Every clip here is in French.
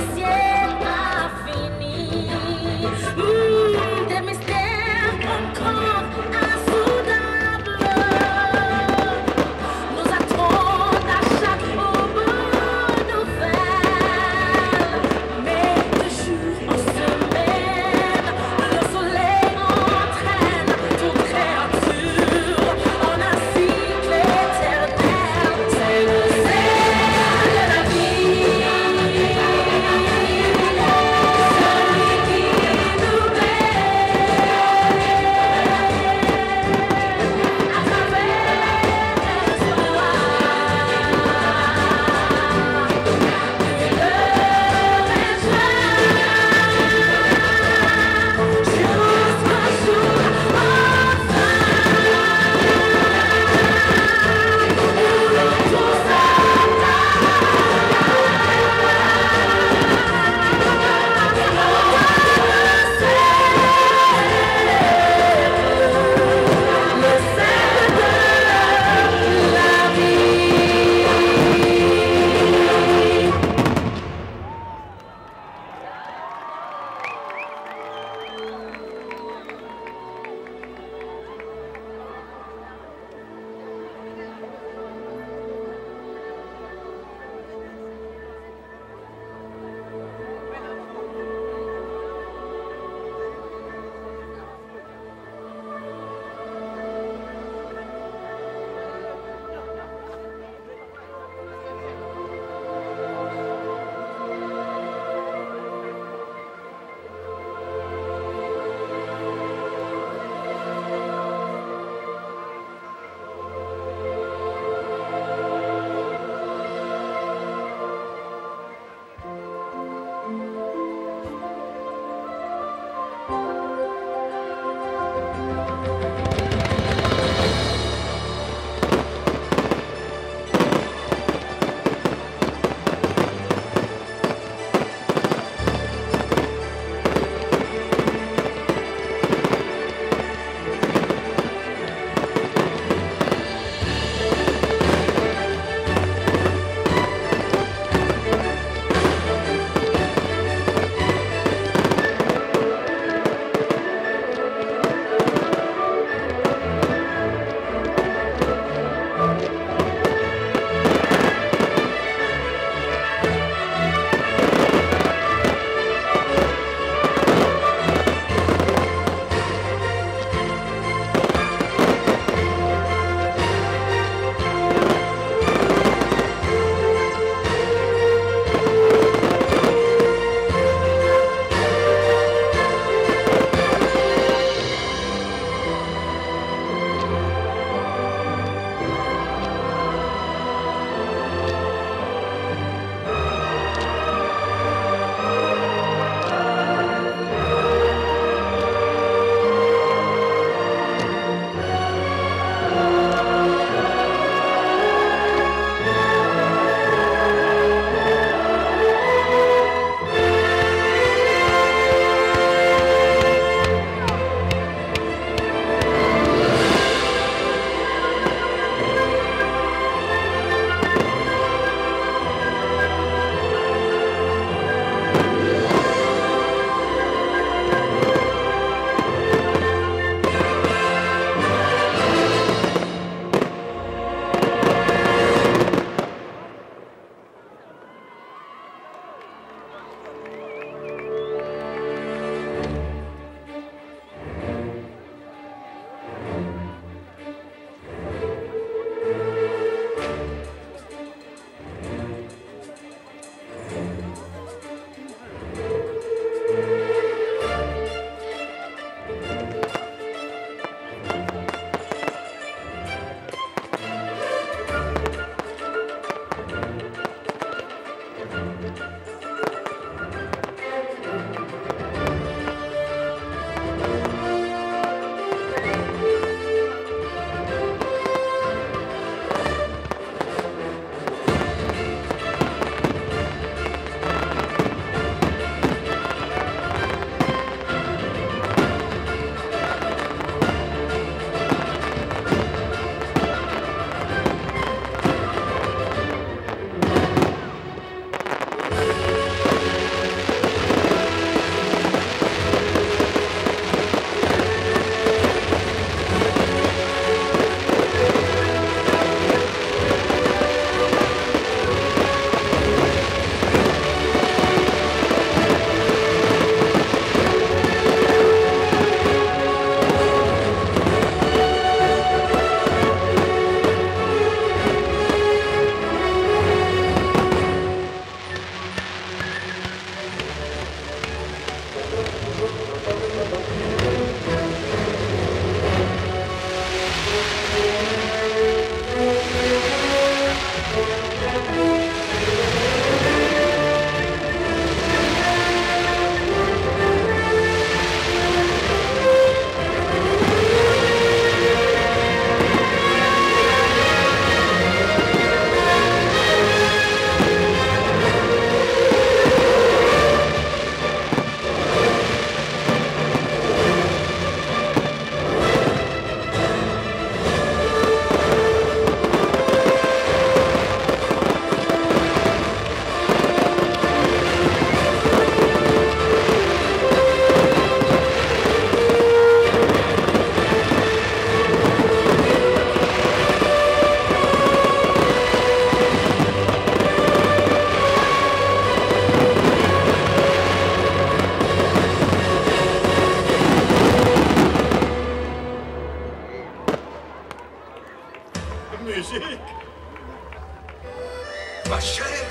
paciência.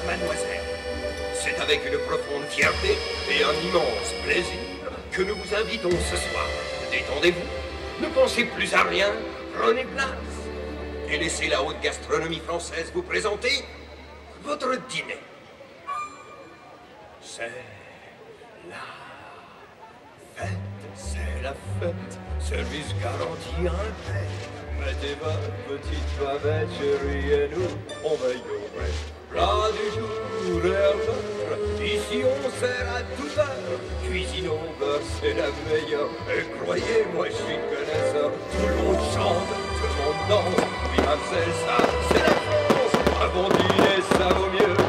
mademoiselle, c'est avec une profonde fierté et un immense plaisir que nous vous invitons ce soir. Détendez-vous, ne pensez plus à rien, prenez place et laissez la haute gastronomie française vous présenter votre dîner. C'est la fête, c'est la fête, service garanti impec. Mettez votre petite bavette, chérie, et nous, on veille au reste. Plat du jour et à l'heure, ici on sert à toute heure. Cuisine au beurre, c'est la meilleure. Et croyez-moi, je suis connaisseur. Tout le monde chante, tout le monde danse. Oui, c'est ça, c'est la France. Un bon dîner, ça vaut mieux